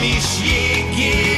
me.